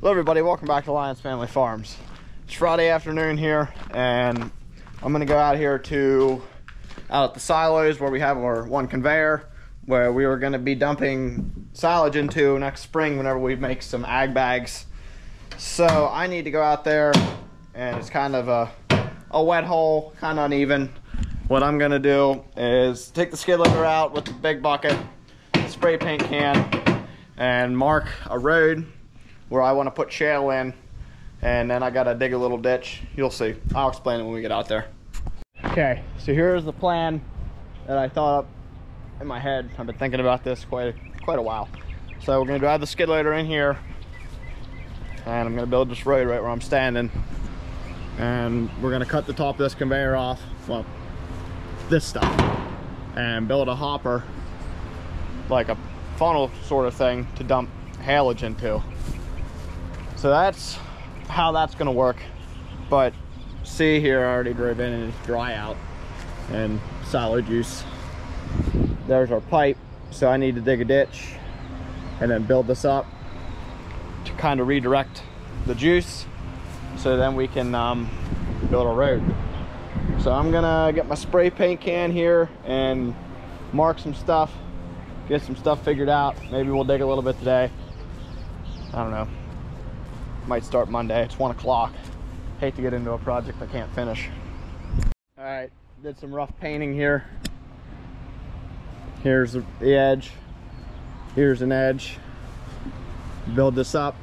Hello everybody, welcome back to Lyons Family Farms. It's Friday afternoon here and I'm gonna go out here to out at the silos where we have our one conveyor where we are gonna be dumping silage into next spring whenever we make some ag bags. So I need to go out there and it's kind of a, a wet hole, kind of uneven. What I'm gonna do is take the skid loader out with the big bucket, spray paint can, and mark a road where I want to put shale in and then I gotta dig a little ditch. You'll see. I'll explain it when we get out there. Okay, so here's the plan that I thought up in my head. I've been thinking about this quite quite a while. So we're gonna drive the skid loader in here and I'm gonna build this road right where I'm standing. And we're gonna cut the top of this conveyor off, well, this stuff, and build a hopper, like a funnel sort of thing to dump haylage into. So that's how that's gonna work. But see here, I already drove in and it's dry out and solid juice. There's our pipe. So I need to dig a ditch and then build this up to kind of redirect the juice so then we can um, build a road. So I'm gonna get my spray paint can here and mark some stuff, get some stuff figured out. Maybe we'll dig a little bit today. I don't know might start Monday. It's one o'clock. Hate to get into a project I can't finish. All right, did some rough painting here. Here's the edge. Here's an edge. Build this up.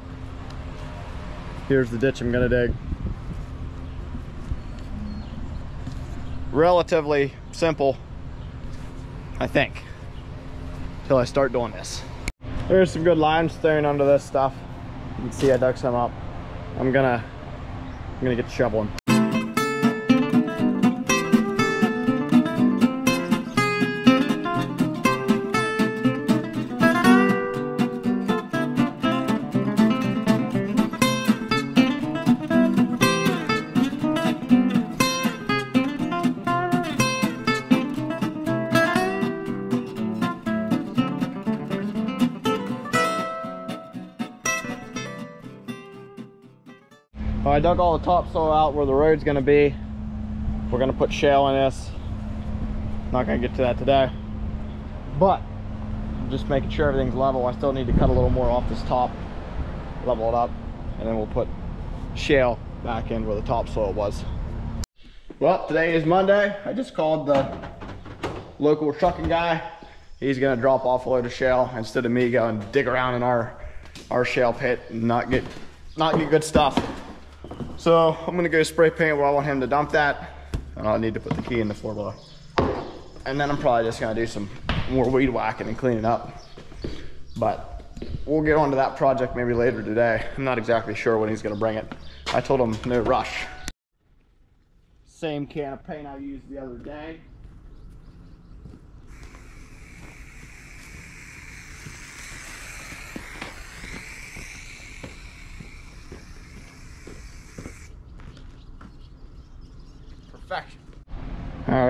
Here's the ditch I'm gonna dig. Relatively simple, I think, until I start doing this. There's some good limestone under this stuff. You can see I dug some up. I'm gonna, I'm gonna get shoveling. I dug all the topsoil out where the road's gonna be. We're gonna put shale in this. Not gonna get to that today. But just making sure everything's level. I still need to cut a little more off this top, level it up, and then we'll put shale back in where the topsoil was. Well, today is Monday. I just called the local trucking guy. He's gonna drop off a load of shale instead of me going dig around in our our shale pit and not get not get good stuff. So I'm gonna go spray paint where I want him to dump that. And I'll need to put the key in the four below. And then I'm probably just gonna do some more weed whacking and cleaning up. But we'll get onto that project maybe later today. I'm not exactly sure when he's gonna bring it. I told him no rush. Same can of paint I used the other day.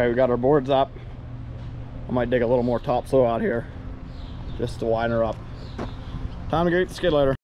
Right, we got our boards up. I might dig a little more topsoil out here just to widen her up. Time to get the skid loader.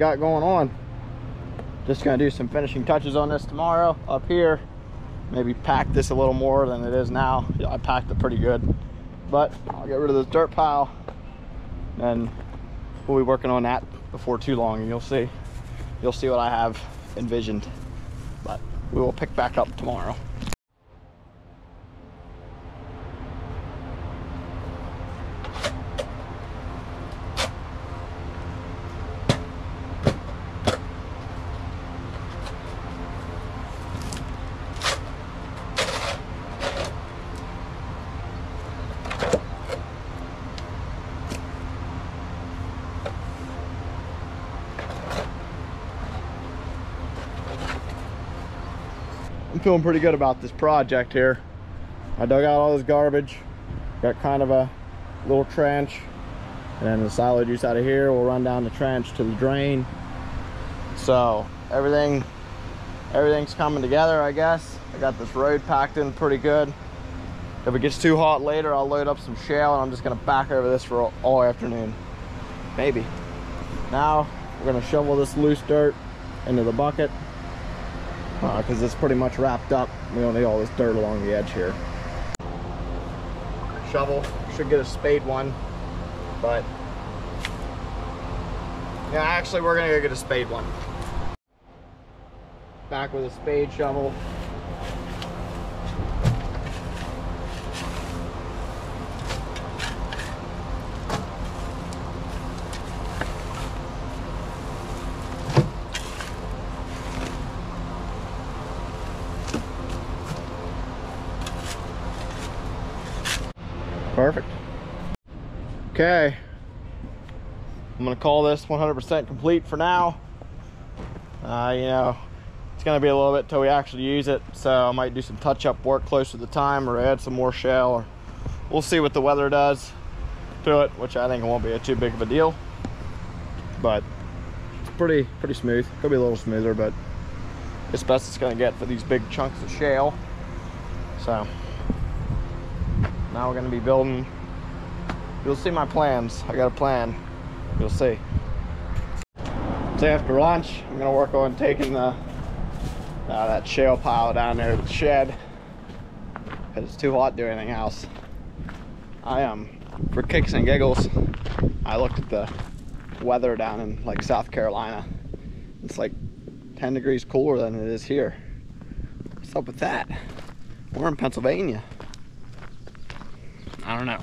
Got going on. Just gonna do some finishing touches on this tomorrow up here. Maybe pack this a little more than it is now. Yeah, I packed it pretty good. But I'll get rid of this dirt pile and we'll be working on that before too long and you'll see you'll see what I have envisioned. But we will pick back up tomorrow. Feeling pretty good about this project here. I dug out all this garbage, got kind of a little trench, and then the silo juice out of here will run down the trench to the drain. So everything, everything's coming together, I guess. I got this road packed in pretty good. If it gets too hot later, I'll load up some shale and I'm just gonna back over this for all afternoon. Maybe. Now, we're gonna shovel this loose dirt into the bucket because uh, it's pretty much wrapped up. We don't need all this dirt along the edge here. Shovel, should get a spade one, but yeah, actually we're gonna go get a spade one. Back with a spade shovel. Okay. I'm gonna call this 100% complete for now. Uh, you know, it's gonna be a little bit till we actually use it, so I might do some touch-up work close to the time or add some more shell, or we'll see what the weather does to it, which I think won't be a too big of a deal. But it's pretty, pretty smooth. Could be a little smoother, but it's best it's gonna get for these big chunks of shale. So now we're gonna be building you'll see my plans. I got a plan. You'll see. So after lunch i'm gonna work on taking the uh, that shale pile down there to the shed. Because it's too hot to do anything else. I am um, for kicks and giggles i looked at the weather down in like south carolina. It's like 10 degrees cooler than it is here. What's up with that? We're in pennsylvania. I don't know.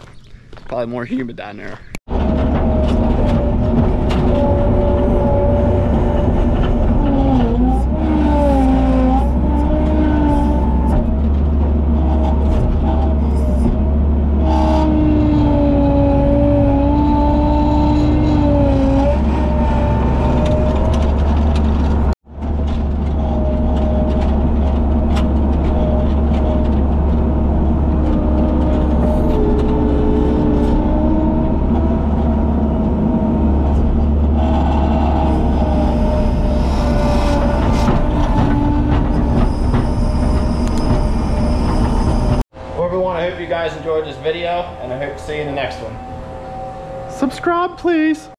Probably more humid down there. I hope you guys enjoyed this video, and I hope to see you in the next one. Subscribe, please.